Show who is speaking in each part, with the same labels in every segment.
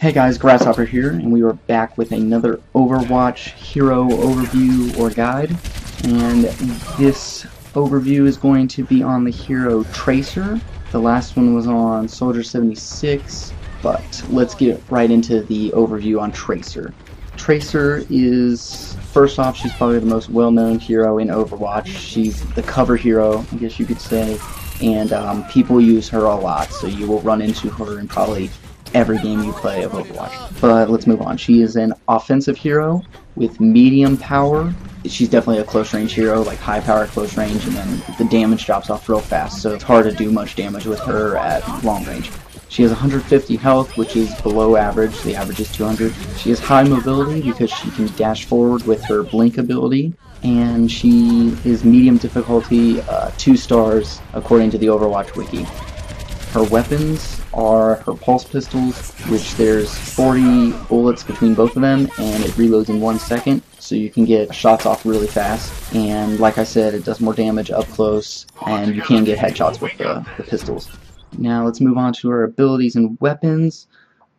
Speaker 1: Hey guys, Grasshopper here, and we are back with another Overwatch hero overview or guide. And this overview is going to be on the hero Tracer. The last one was on Soldier 76, but let's get right into the overview on Tracer. Tracer is, first off, she's probably the most well-known hero in Overwatch. She's the cover hero, I guess you could say, and um, people use her a lot, so you will run into her and probably every game you play of Overwatch. But let's move on. She is an offensive hero with medium power. She's definitely a close range hero, like high power close range, and then the damage drops off real fast, so it's hard to do much damage with her at long range. She has 150 health, which is below average. The average is 200. She has high mobility because she can dash forward with her blink ability, and she is medium difficulty, uh, 2 stars, according to the Overwatch wiki. Her weapons are her pulse pistols, which there's 40 bullets between both of them, and it reloads in one second, so you can get shots off really fast. And like I said, it does more damage up close, and you can get headshots with the, the pistols. Now let's move on to her abilities and weapons.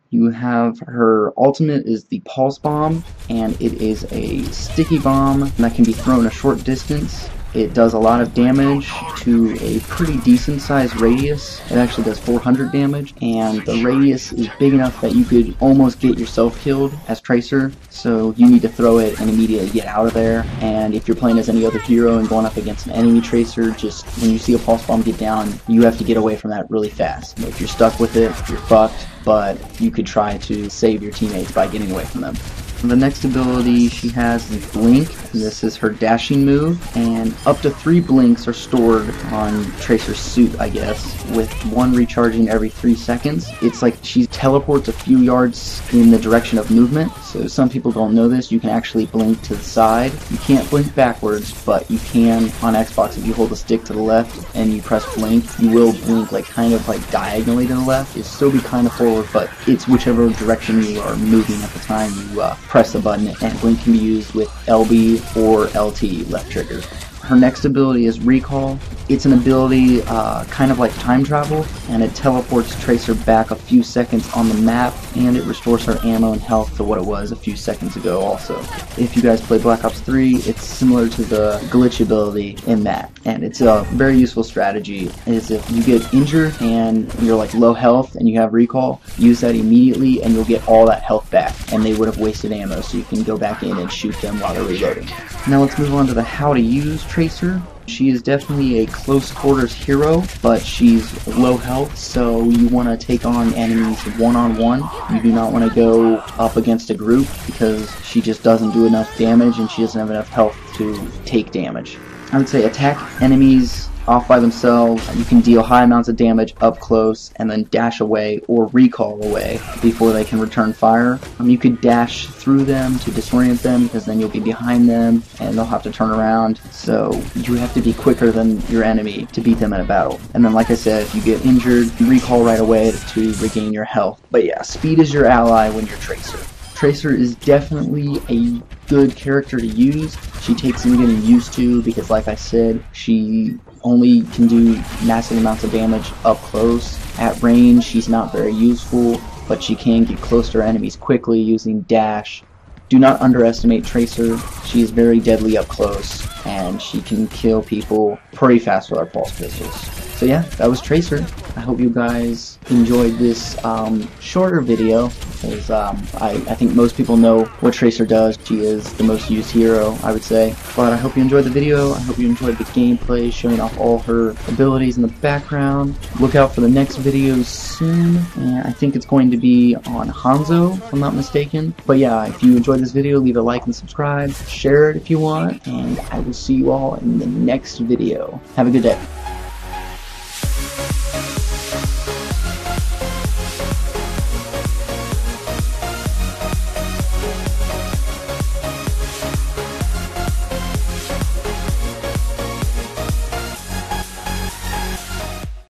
Speaker 1: You have her ultimate is the Pulse Bomb, and it is a sticky bomb that can be thrown a short distance it does a lot of damage to a pretty decent sized radius. It actually does 400 damage, and the radius is big enough that you could almost get yourself killed as Tracer, so you need to throw it and immediately get out of there. And if you're playing as any other hero and going up against an enemy Tracer, just when you see a Pulse Bomb get down, you have to get away from that really fast. If you're stuck with it, you're fucked, but you could try to save your teammates by getting away from them. The next ability she has is Blink. This is her dashing move, and up to three blinks are stored on Tracer's suit, I guess, with one recharging every three seconds. It's like she teleports a few yards in the direction of movement, so some people don't know this. You can actually blink to the side. You can't blink backwards, but you can on Xbox if you hold the stick to the left and you press blink, you will blink like kind of like diagonally to the left. It'll still be kind of forward, but it's whichever direction you are moving at the time you uh, press the button, and Blink can be used with LB or LT left trigger. Her next ability is Recall. It's an ability uh, kind of like time travel, and it teleports Tracer back a few seconds on the map, and it restores her ammo and health to what it was a few seconds ago also. If you guys play Black Ops 3, it's similar to the glitch ability in that, and it's a very useful strategy, is if you get injured and you're like low health and you have recall, use that immediately and you'll get all that health back, and they would have wasted ammo, so you can go back in and shoot them while they're reloading. Now let's move on to the how to use Tracer. She is definitely a close quarters hero, but she's low health, so you want to take on enemies one-on-one. -on -one. You do not want to go up against a group because she just doesn't do enough damage and she doesn't have enough health to take damage. I would say attack enemies off by themselves. You can deal high amounts of damage up close and then dash away or recall away before they can return fire. Um, you could dash through them to disorient them because then you'll be behind them and they'll have to turn around. So you have to be quicker than your enemy to beat them in a battle. And then like I said, if you get injured, you recall right away to regain your health. But yeah, speed is your ally when you're Tracer. Tracer is definitely a good character to use. She takes some getting used to because like I said, she only can do massive amounts of damage up close. At range, she's not very useful, but she can get close to her enemies quickly using dash. Do not underestimate Tracer. She is very deadly up close, and she can kill people pretty fast with her pulse pistols. So yeah, that was Tracer. I hope you guys enjoyed this um, shorter video because um, I, I think most people know what Tracer does. She is the most used hero, I would say. But I hope you enjoyed the video. I hope you enjoyed the gameplay, showing off all her abilities in the background. Look out for the next videos soon. And I think it's going to be on Hanzo, if I'm not mistaken. But yeah, if you enjoyed this video, leave a like and subscribe. Share it if you want. And I will see you all in the next video. Have a good day.